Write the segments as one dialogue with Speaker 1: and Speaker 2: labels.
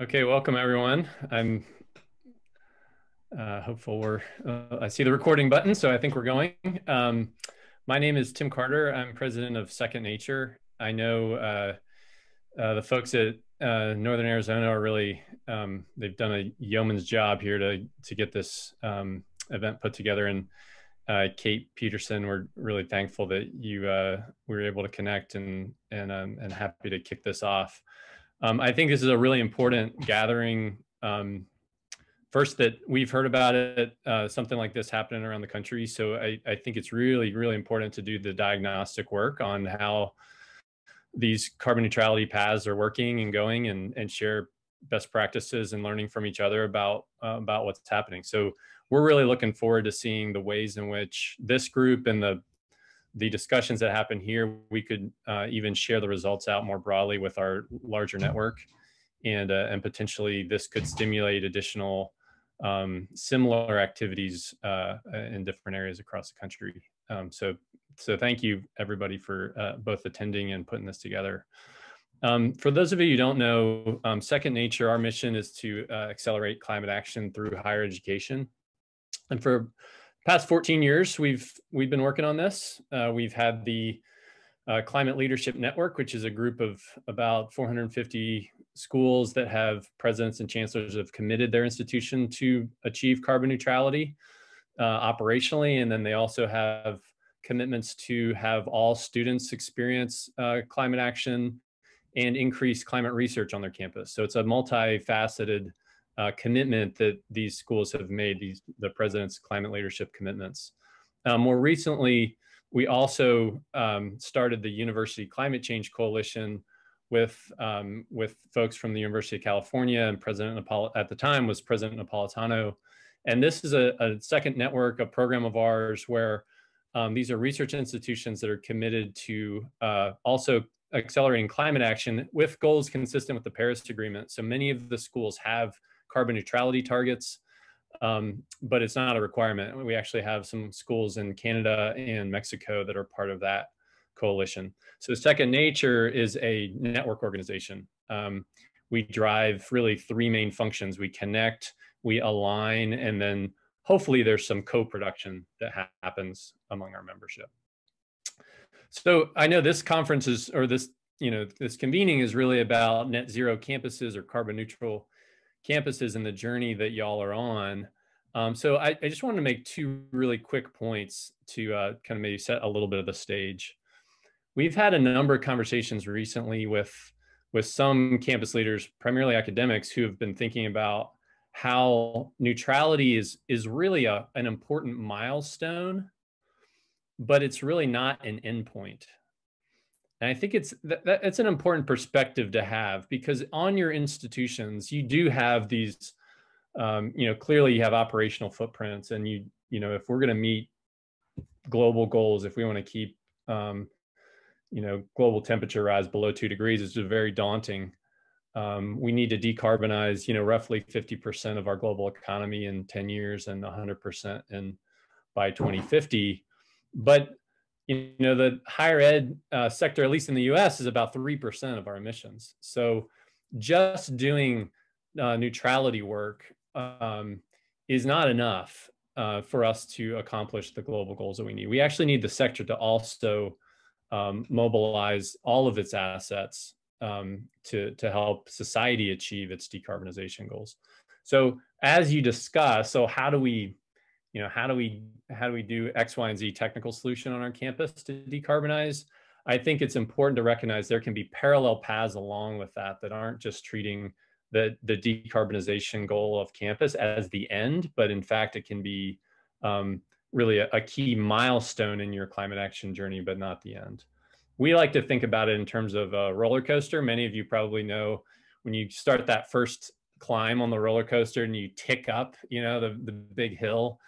Speaker 1: Okay, welcome everyone. I'm uh, hopeful we're, uh, I see the recording button, so I think we're going. Um, my name is Tim Carter. I'm president of Second Nature. I know uh, uh the folks at uh, Northern Arizona are really, um, they've done a yeoman's job here to, to get this um, event put together. And uh, Kate Peterson, we're really thankful that you we were able to connect and, and, um, and happy to kick this off. Um, I think this is a really important gathering. Um, first, that we've heard about it, uh, something like this happening around the country. So I, I, think it's really, really important to do the diagnostic work on how these carbon neutrality paths are working and going, and and share best practices and learning from each other about uh, about what's happening. So we're really looking forward to seeing the ways in which this group and the the discussions that happen here, we could uh, even share the results out more broadly with our larger network, and uh, and potentially this could stimulate additional um, similar activities uh, in different areas across the country. Um, so so thank you everybody for uh, both attending and putting this together. Um, for those of you who don't know, um, Second Nature, our mission is to uh, accelerate climate action through higher education. And for past 14 years, we've we've been working on this. Uh, we've had the uh, Climate Leadership Network, which is a group of about 450 schools that have presidents and chancellors have committed their institution to achieve carbon neutrality uh, operationally, and then they also have commitments to have all students experience uh, climate action and increase climate research on their campus. So it's a multifaceted uh, commitment that these schools have made, these the president's climate leadership commitments. Uh, more recently, we also um, started the University Climate Change Coalition with um, with folks from the University of California and President Napol- at the time was President Napolitano, and this is a, a second network, a program of ours where um, these are research institutions that are committed to uh, also accelerating climate action with goals consistent with the Paris Agreement. So many of the schools have carbon neutrality targets, um, but it's not a requirement. We actually have some schools in Canada and Mexico that are part of that coalition. So Second Nature is a network organization. Um, we drive really three main functions. We connect, we align, and then hopefully there's some co-production that ha happens among our membership. So I know this conference is, or this, you know, this convening is really about net zero campuses or carbon neutral campuses and the journey that y'all are on. Um, so I, I, just wanted to make two really quick points to uh, kind of maybe set a little bit of the stage. We've had a number of conversations recently with with some campus leaders, primarily academics, who have been thinking about how neutrality is is really a, an important milestone, but it's really not an endpoint. And I think it's that, an important perspective to have because on your institutions you do have these, um, you know, clearly you have operational footprints, and you you know if we're going to meet global goals, if we want to keep um, you know global temperature rise below two degrees, it's just very daunting. Um, we need to decarbonize, you know, roughly 50% of our global economy in 10 years and 100% in by 2050. But you know the higher ed uh, sector at least in the us is about 3% of our emissions. So just doing uh, neutrality work um, is not enough uh, for us to accomplish the global goals that we need. We actually need the sector to also um, mobilize all of its assets um, to, to help society achieve its decarbonization goals. So as you discuss so how do we you know how do we how do we do x y and z technical solution on our campus to decarbonize? I think it's important to recognize there can be parallel paths along with that that aren't just treating the the decarbonization goal of campus as the end but in fact it can be um, really a, a key milestone in your climate action journey but not the end. We like to think about it in terms of a roller coaster. Many of you probably know when you start that first climb on the roller coaster and you tick up you know the, the big hill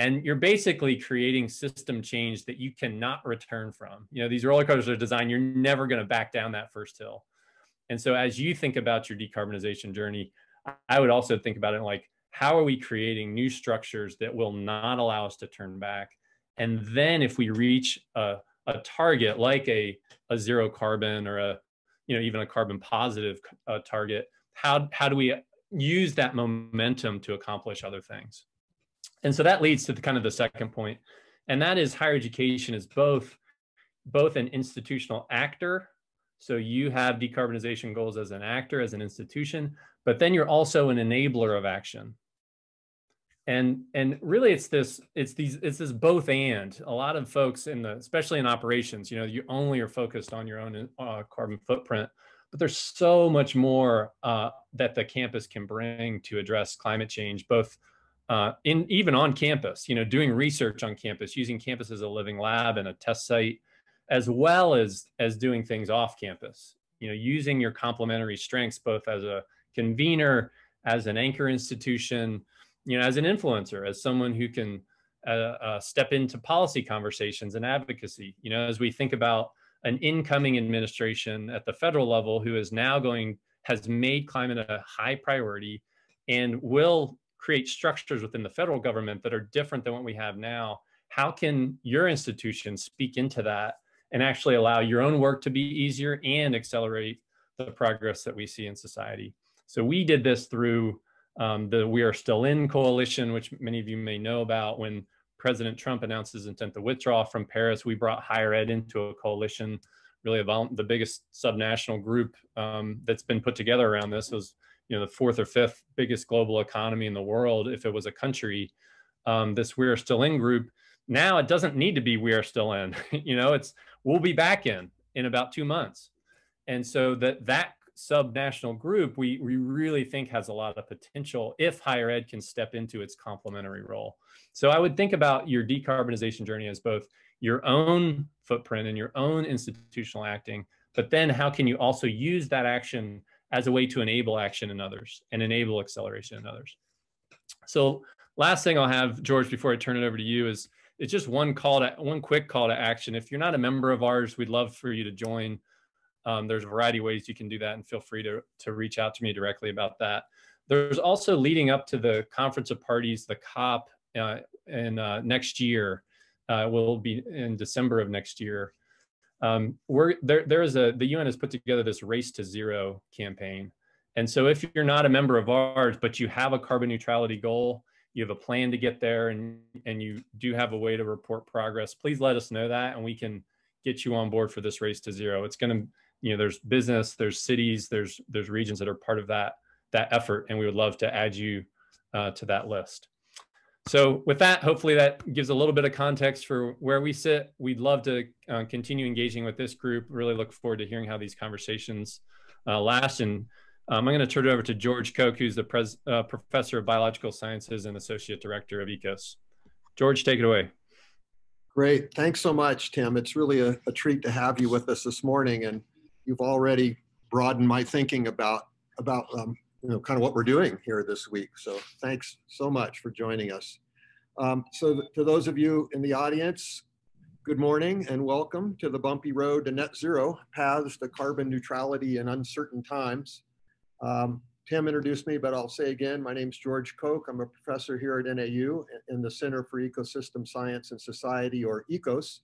Speaker 1: and you're basically creating system change that you cannot return from. You know these roller coasters are designed you're never going to back down that first hill. And so as you think about your decarbonization journey i would also think about it like how are we creating new structures that will not allow us to turn back? And then if we reach a, a target like a, a zero carbon or a you know even a carbon positive uh, target how, how do we use that momentum to accomplish other things? And so that leads to the kind of the second point, and that is higher education is both both an institutional actor. So you have decarbonization goals as an actor, as an institution, but then you're also an enabler of action. And and really it's this it's these it's this both and a lot of folks in the especially in operations you know you only are focused on your own uh, carbon footprint but there's so much more uh, that the campus can bring to address climate change both uh, in even on campus you know doing research on campus using campus as a living lab and a test site as well as as doing things off campus you know using your complementary strengths both as a convener as an anchor institution you know as an influencer as someone who can uh, uh, step into policy conversations and advocacy. You know as we think about an incoming administration at the federal level who is now going has made climate a high priority and will create structures within the federal government that are different than what we have now how can your institution speak into that and actually allow your own work to be easier and accelerate the progress that we see in society. So we did this through um, the We Are Still In coalition, which many of you may know about when President Trump announced his intent to withdraw from Paris. We brought higher ed into a coalition, really the biggest subnational group um, that's been put together around this. Was you know the fourth or fifth biggest global economy in the world if it was a country. Um, this We Are Still In group now it doesn't need to be We Are Still In. you know, it's we'll be back in in about two months. And so that that subnational group we, we really think has a lot of potential if higher ed can step into its complementary role. So I would think about your decarbonization journey as both your own footprint and your own institutional acting, but then how can you also use that action as a way to enable action in others and enable acceleration in others. So last thing I'll have, George, before I turn it over to you is it's just one call to one quick call to action. If you're not a member of ours, we'd love for you to join. Um, there's a variety of ways you can do that, and feel free to to reach out to me directly about that. There's also leading up to the conference of parties, the COP, uh, in uh, next year. Uh, will be in December of next year. Um, we're there. There is a the UN has put together this race to zero campaign, and so if you're not a member of ours, but you have a carbon neutrality goal, you have a plan to get there and and you do have a way to report progress please let us know that and we can get you on board for this race to zero it's going to you know there's business there's cities there's there's regions that are part of that that effort and we would love to add you uh, to that list so with that hopefully that gives a little bit of context for where we sit we'd love to uh, continue engaging with this group really look forward to hearing how these conversations uh, last and um, I'm going to turn it over to George Koch, who's the uh, professor of biological sciences and associate director of ECOS. George, take it away.
Speaker 2: Great. Thanks so much, Tim. It's really a, a treat to have you with us this morning. And you've already broadened my thinking about, about um, you know, kind of what we're doing here this week. So thanks so much for joining us. Um, so to those of you in the audience, good morning and welcome to the bumpy road to net zero, paths to carbon neutrality in uncertain times. Um, Tim introduced me, but I'll say again, my name is George Koch. I'm a professor here at NAU in the Center for Ecosystem Science and Society, or ECOS,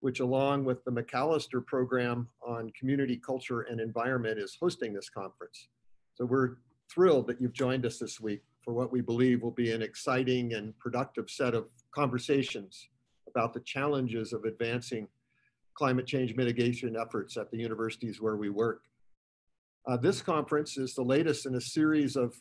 Speaker 2: which along with the McAllister Program on Community, Culture, and Environment is hosting this conference. So we're thrilled that you've joined us this week for what we believe will be an exciting and productive set of conversations about the challenges of advancing climate change mitigation efforts at the universities where we work. Uh, this conference is the latest in a series of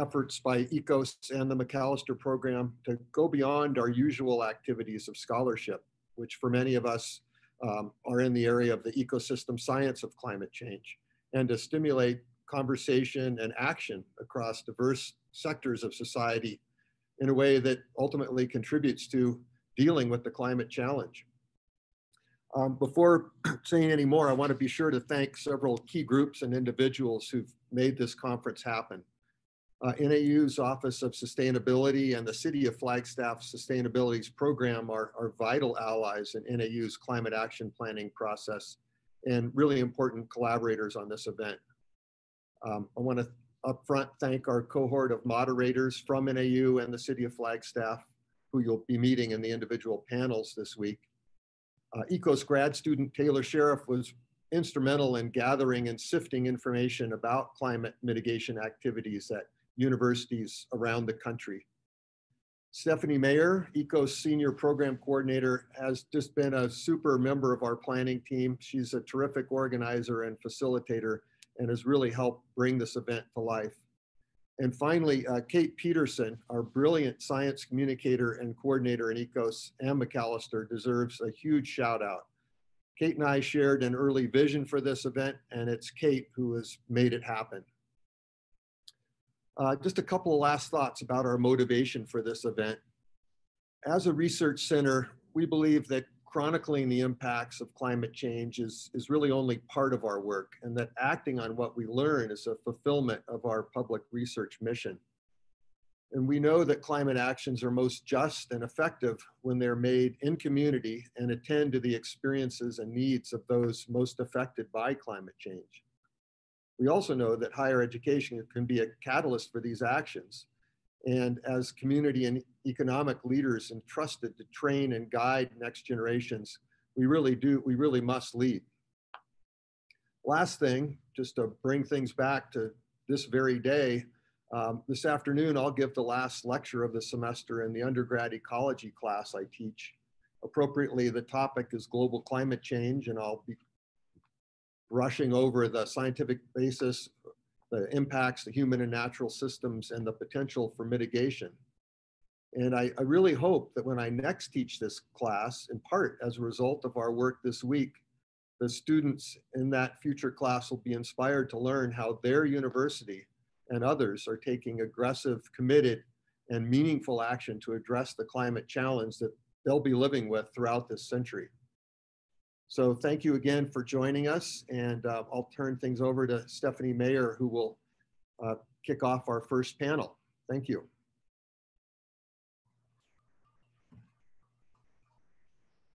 Speaker 2: efforts by ECOS and the McAllister program to go beyond our usual activities of scholarship, which for many of us um, are in the area of the ecosystem science of climate change, and to stimulate conversation and action across diverse sectors of society in a way that ultimately contributes to dealing with the climate challenge. Um, before saying any more, I want to be sure to thank several key groups and individuals who've made this conference happen. Uh, NAU's Office of Sustainability and the City of Flagstaff Sustainability's program are, are vital allies in NAU's climate action planning process and really important collaborators on this event. Um, I want to upfront thank our cohort of moderators from NAU and the City of Flagstaff who you'll be meeting in the individual panels this week. Uh, ECOS grad student Taylor Sheriff was instrumental in gathering and sifting information about climate mitigation activities at universities around the country. Stephanie Mayer, ECO's Senior Program Coordinator, has just been a super member of our planning team. She's a terrific organizer and facilitator and has really helped bring this event to life. And finally, uh, Kate Peterson, our brilliant science communicator and coordinator in ECOS and McAllister deserves a huge shout out. Kate and I shared an early vision for this event and it's Kate who has made it happen. Uh, just a couple of last thoughts about our motivation for this event. As a research center, we believe that chronicling the impacts of climate change is, is really only part of our work and that acting on what we learn is a fulfillment of our public research mission. And we know that climate actions are most just and effective when they're made in community and attend to the experiences and needs of those most affected by climate change. We also know that higher education can be a catalyst for these actions. And as community and economic leaders entrusted to train and guide next generations, we really do, we really must lead. Last thing, just to bring things back to this very day, um, this afternoon I'll give the last lecture of the semester in the undergrad ecology class I teach. Appropriately, the topic is global climate change, and I'll be rushing over the scientific basis, the impacts to human and natural systems, and the potential for mitigation. And I, I, really hope that when I next teach this class, in part as a result of our work this week, the students in that future class will be inspired to learn how their university and others are taking aggressive, committed, and meaningful action to address the climate challenge that they'll be living with throughout this century. So thank you again for joining us. And uh, I'll turn things over to Stephanie Mayer, who will uh, kick off our first panel. Thank you.